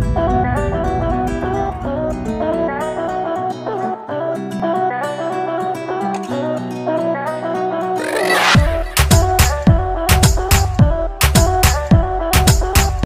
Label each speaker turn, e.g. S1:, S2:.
S1: Bye.